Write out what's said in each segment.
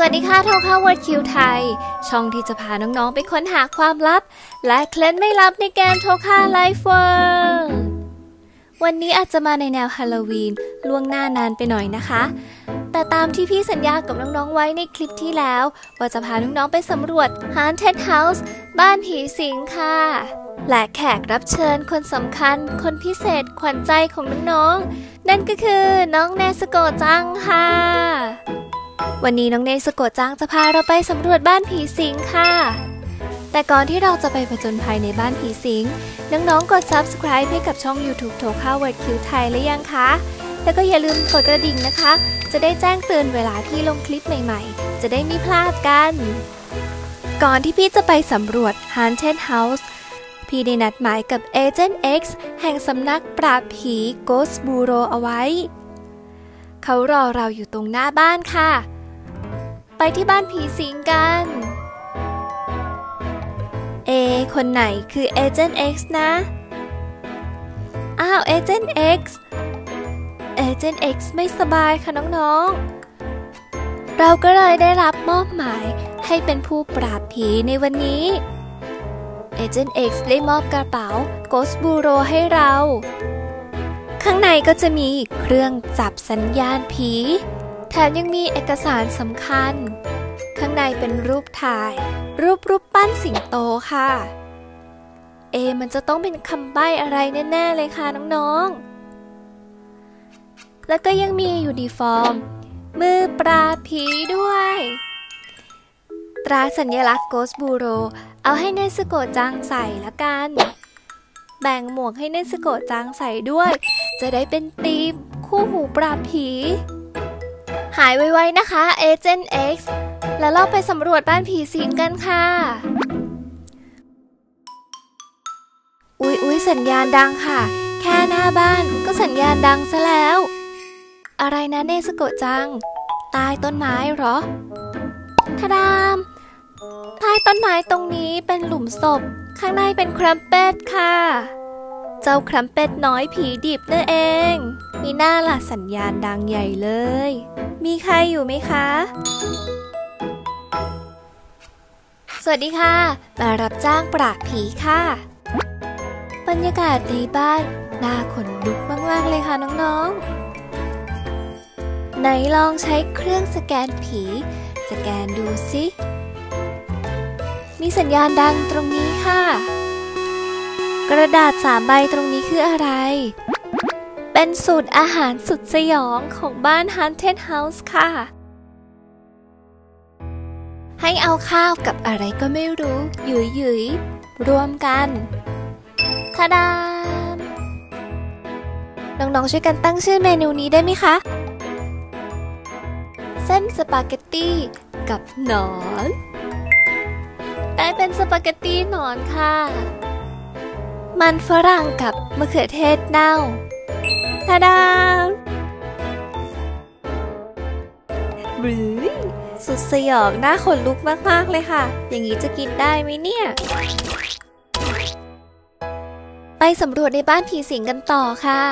สวัสดีค่ะ Toca World คิวไทย ช่องที่จะพาน้องๆไปค้นหาความลับ และเคล็ดไม่ลับในเกม Toca Life World วันนี้อาจจะมาในแนวฮาโลวีนล่วงหน้านานไปหน่อยนะคะ แต่ตามที่พี่สัญญากับน้องๆไว้ในคลิปที่แล้ว ว่าจะพาน้องๆไปสำรวจ Haunted House บ้านผีสิงค่ะ และแขกรับเชิญคนสำคัญ คนพิเศษขวัญใจของน้องๆนั่นก็คือน้องเนซึโกะจังค่ะ วันนี้น้องเนซึโกะจังจะพาเราไปสำรวจบ้านผีสิงค่ะ แต่ก่อนที่เราจะไปผจญภัยในบ้านผีสิง น้องๆ กด subscribe ให้กับช่อง YouTube Toca World คิวไทยหรือยังคะ แล้วก็อย่าลืมกดกระดิ่งนะคะ จะได้แจ้งเตือนเวลาที่ลงคลิปใหม่ๆ จะได้ไม่พลาดกัน ก่อนที่พี่จะไปสำรวจ Haunted House พี่ได้นัดหมายกับ Agent X แห่งสำนักปราบผี Ghost Bureau เอาไว้ เขารอเราอยู่ตรงหน้าบ้านค่ะ ไปที่บ้านผีสิงกัน เอ คนไหนคือ Agent X นะ อ้าว Agent X Agent X ไม่สบายค่ะน้องๆ เราก็เลยได้รับมอบหมายให้เป็นผู้ปราบผีในวันนี้ Agent X ได้มอบกระเป๋า Ghost Bureau ให้เรา ข้างในก็จะมีเครื่องจับสัญญาณผี แถมยังมีเอกสารสำคัญ ข้างในเป็นรูปถ่าย รูปรูปปั้นสิงโตค่ะ เอ มันจะต้องเป็นคำใบ้อะไรแน่ ๆ เลยค่ะน้องๆ แล้วก็ยังมียูนิฟอร์ม มือปราผีด้วย ตราสัญลักษณ์โกสบูโร เอาให้เนสโกจังใส่ละกัน แบ่งหมวกให้เนสโกจังใส่ด้วย จะได้เป็นทีมคู่หูปราผี หายไวๆนะคะ Agent X แล้วเราไปสำรวจบ้านผีสิงกันค่ะ อุ๊ยอุ๊ยสัญญาณดังค่ะ แค่หน้าบ้านก็สัญญาณดังซะแล้ว อะไรนะเนสโกจัง ใต้ต้นไม้เหรอทาดามใต้ต้นไม้ตรงนี้เป็นหลุมศพ ข้างในเป็นครัมเป็ดค่ะ เจ้าครัมเป็ดน้อยผีดิบนั่นเอง มีหน้าล่ะสัญญาณดังใหญ่เลย มีใครอยู่ไหมคะ สวัสดีค่ะ มารับจ้างปราบผีค่ะ บรรยากาศในบ้านน่าขนลุกมาก ๆ เลยค่ะน้อง ๆ ไหนลองใช้เครื่องสแกนผี สแกนดูสิ มีสัญญาณดังตรงนี้ค่ะ กระดาษสามใบตรงนี้คืออะไร เป็นสูตรอาหารสุดสยองของบ้าน Haunted House ค่ะ ให้เอาข้าวกับอะไรก็ไม่รู้ หยุยหยุยรวมกันทาดาม น้อง ๆ ช่วยกันตั้งชื่อเมนูนี้ได้ไหมคะ เส้นสปาเกตตี้กับหนอนได้เป็นสปาเกตตี้หนอนค่ะ มันฝรั่งกับมะเขือเทศเน่าทาดามบรือสุดสยองหน่าขนลุกมาก ๆ เลยค่ะ อย่างนี้จะกินได้ไหมเนี่ย ไปสำรวจในบ้านผีสิงกันต่อค่ะ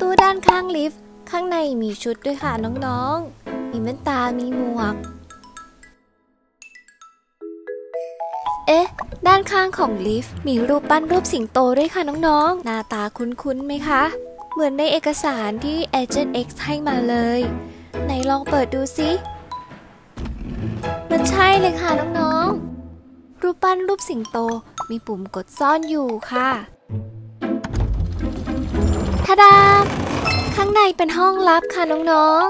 ตู้ด้านข้างลิฟต์ ข้างในมีชุดด้วยค่ะน้อง ๆ มีแว่นตา มีหมวก เอ๊ะ ด้านข้างของลิฟต์มีรูปปั้นรูปสิงโตด้วยค่ะน้องๆ หน้าตาคุ้นๆไหมคะ เหมือนในเอกสารที่ Agent X ให้มาเลย ไหนลองเปิดดูสิ มันใช่เลยค่ะน้องๆ รูปปั้นรูปสิงโตมีปุ่มกดซ่อนอยู่ค่ะทาดา ข้างในเป็นห้องลับค่ะน้อง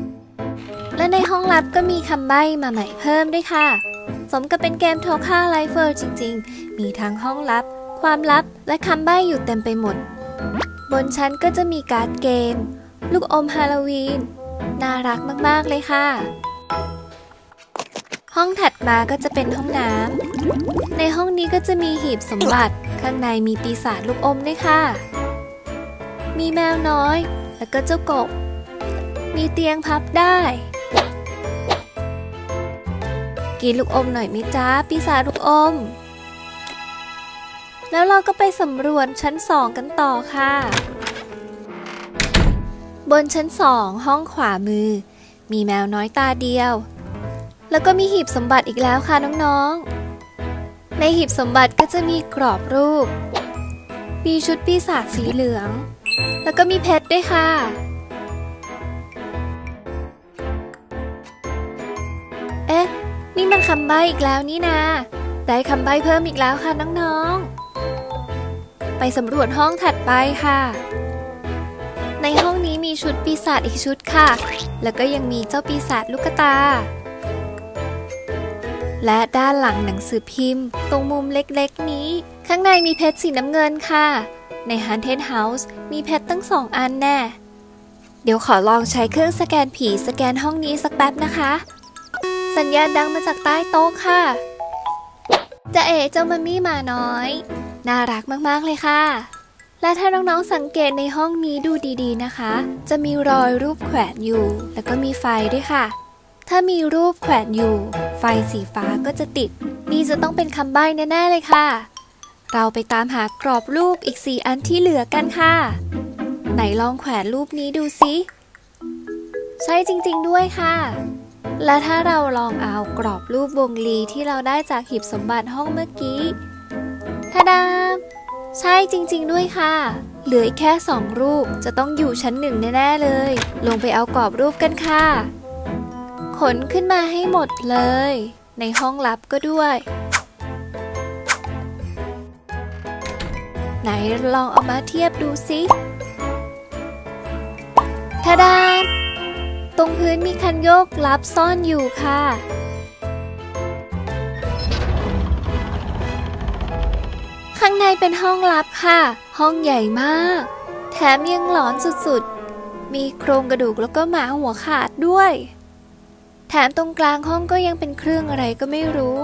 ๆ และในห้องลับก็มีคำใบ้มาใหม่เพิ่มด้วยค่ะ สมกับเป็นเกม Toca Life World จริงๆ มีทั้งห้องลับ ความลับและคำใบ้อยู่เต็มไปหมด บนชั้นก็จะมีการ์ดเกม ลูกอมฮาโลวีน น่ารักมากๆเลยค่ะ ห้องถัดมาก็จะเป็นห้องน้ำ ในห้องนี้ก็จะมีหีบสมบัติ ข้างในมีปีศาจลูกอมด้วยค่ะ มีแมวน้อย แล้วก็เจ้ากบ มีเตียงพับได้ กินลูกอมหน่อยไหมจ้าปีศาจลูกอม แล้วเราก็ไปสำรวจชั้นสองกันต่อค่ะ บนชั้นสองห้องขวามือ มีแมวน้อยตาเดียว แล้วก็มีหีบสมบัติอีกแล้วค่ะน้องๆ ในหีบสมบัติก็จะมีกรอบรูป มีชุดปีศาจสีเหลือง แล้วก็มีเพชรด้วยค่ะำใบ้อีกแล้วนี่นา ได้คำใบ้เพิ่มอีกแล้วค่ะน้องๆ ไปสำรวจห้องถัดไปค่ะ ในห้องนี้มีชุดปีศาจอีกชุดค่ะ แล้วก็ยังมีเจ้าปีศาจลูกตา และด้านหลังหนังสือพิมพ์ ตรงมุมเล็กๆนี้ ข้างในมีเพชรสีน้ำเงินค่ะ ใน Haunted House มีเพชรตั้งสองอันแน่ เดี๋ยวขอลองใช้เครื่องสแกนผีสแกนห้องนี้สักแป๊บนะคะ สัญญาณดังมาจากใต้โต๊ะค่ะจะเอ๋เจ้ามัมมี่มาน้อย น่ารักมากๆเลยค่ะ และถ้าน้องๆสังเกตในห้องนี้ดูดีๆนะคะ จะมีรอยรูปแขวนอยู่ แล้วก็มีไฟด้วยค่ะ ถ้ามีรูปแขวนอยู่ ไฟสีฟ้าก็จะติด นี่จะต้องเป็นคำใบ้แน่ๆเลยค่ะ เราไปตามหากรอบรูปอีกสี่อันที่เหลือกันค่ะ ไหนลองแขวนรูปนี้ดูสิใช่จริงๆด้วยค่ะ และถ้าเราลองเอากรอบรูปวงลีที่เราได้จากหีบสมบัติห้องเมื่อกี้ทาดาใช่จริง ๆ ด้วยค่ะ เหลืออีกแค่สองรูปจะต้องอยู่ชั้นหนึ่งแน่ๆเลย ลงไปเอากรอบรูปกันค่ะ ขนขึ้นมาให้หมดเลย ในห้องลับก็ด้วย ไหนลองเอามาเทียบดูสิทาดา รงพื้นมีคันโยกลับซ่อนอยู่ค่ะ ข้างในเป็นห้องลับค่ะ ห้องใหญ่มาก แถมยังหลอนสุดๆ มีโครงกระดูกแล้วก็หมาหัวขาดด้วย แถมตรงกลางห้องก็ยังเป็นเครื่องอะไรก็ไม่รู้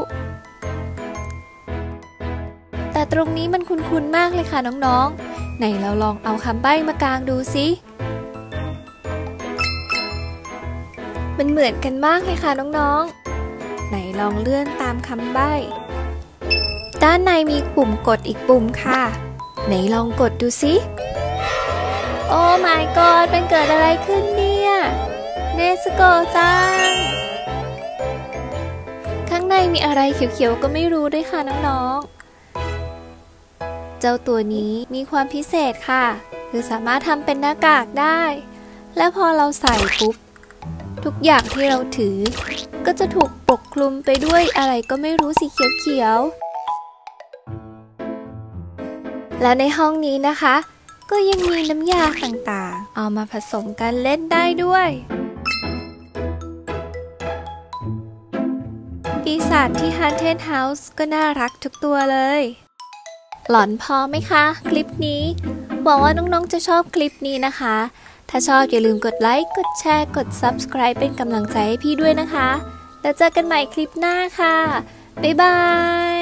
แต่ตรงนี้มันคุ้นๆมากเลยค่ะน้องๆ ไหนเราลองเอาคำใบ้มากลางดูสิ มันเหมือนกันมากเลยค่ะน้องๆ ไหนลองเลื่อนตามคำใบ้ ด้านในมีปุ่มกดอีกปุ่มค่ะ ไหนลองกดดูสิ โอ้ my god เป็นเกิดอะไรขึ้นเนี่ย เนสโกจัง ข้างในมีอะไรเขียวๆ ก็ไม่รู้ด้วยค่ะน้องๆ เจ้าตัวนี้มีความพิเศษค่ะ คือสามารถทำเป็นหน้ากากได้ และพอเราใส่ปุ๊บ ทุกอย่างที่เราถือ ก็จะถูกปกคลุมไปด้วยอะไรก็ไม่รู้สีเขียวๆ และในห้องนี้นะคะ ก็ยังมีน้ำยาต่างๆ เอามาผสมกันเล่นได้ด้วยปีศาจที่ Haunted House ก็น่ารักทุกตัวเลย หลอนพอไหมคะ คลิปนี้หวังว่าน้องๆจะชอบคลิปนี้นะคะ ถ้าชอบอย่าลืมกดไลค์ กดแชร์ กด Subscribe เป็นกำลังใจให้พี่ด้วยนะคะ แล้วเจอกันใหม่คลิปหน้าค่ะ บ๊ายบาย